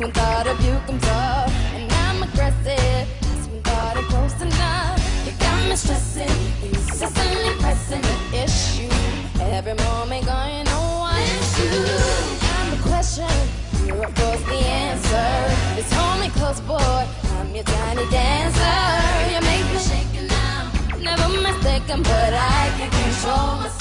when thought of you comes up. And I'm aggressive, that's when thought I'm close enough. You got me stressing, incessantly pressing the issue. Every moment going, no one. I'm the question, you're of course the answer. Just hold me close, boy, I'm your tiny dancer. You make me shake now, never mistaken, but I can control myself.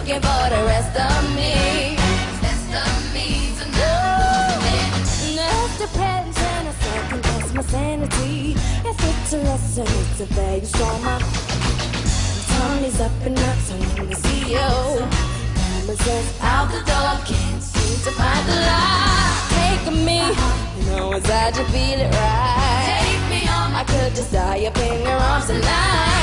Looking for the rest of me. Rest of me tonight. Enough depends and I second guess my sanity. If it's a lesson, it's a my tongue is up and up, so me see you. Common sense out the door, can't seem to find the light. Take me, you know inside you feel it right. Take me on, I could just die up in your arms tonight.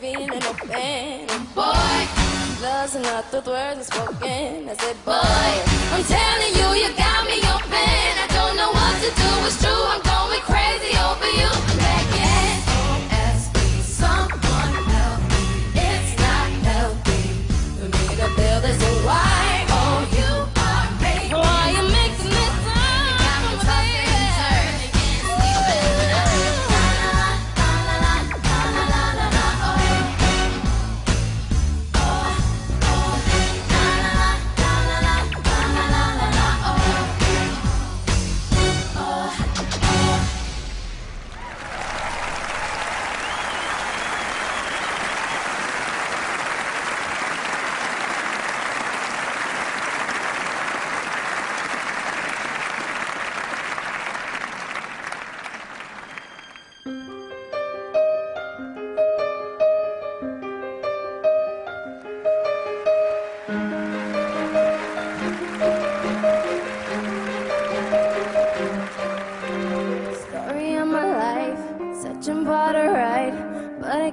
Me feeling open. And boy, love's not the words unspoken. I said, boy, I'm telling you, you got me open. I don't know what to do. It's true, I'm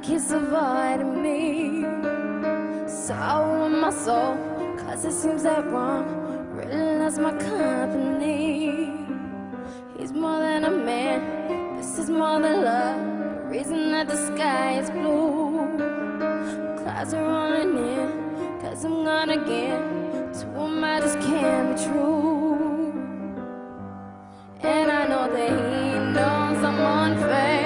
keeps avoiding me. Sorrow in my soul, cause it seems that wrong really loves my company. He's more than a man, is more than love. The reason that the sky is blue. Clouds are rolling in, cause I'm gone again. To him, I just can't be true. And I know that he knows I'm unfaithful